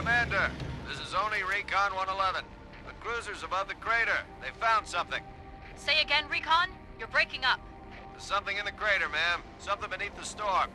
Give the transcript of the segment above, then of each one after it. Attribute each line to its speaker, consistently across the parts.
Speaker 1: Commander, this is ONI Recon 111. The cruiser's above the crater. They found something.
Speaker 2: Say again, Recon? You're breaking up.
Speaker 1: There's something in the crater, ma'am. Something beneath the storm.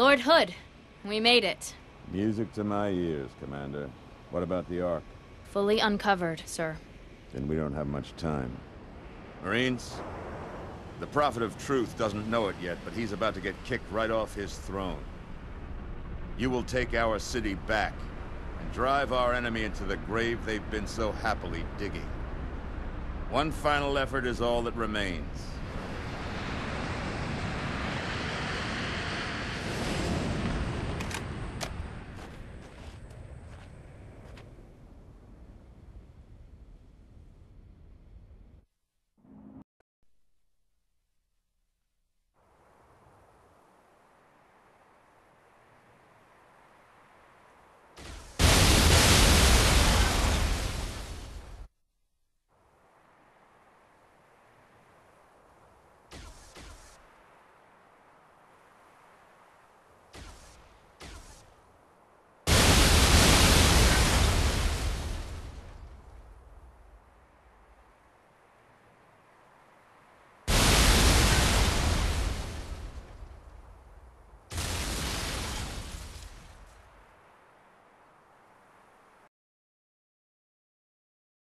Speaker 2: Lord Hood, we made it.
Speaker 3: Music to my ears, Commander. What about the Ark?
Speaker 2: Fully uncovered, sir.
Speaker 3: Then we don't have much time.
Speaker 4: Marines, the Prophet of Truth doesn't know it yet, but he's about to get kicked right off his throne. You will take our city back, and drive our enemy into the grave they've been so happily digging. One final effort is all that remains.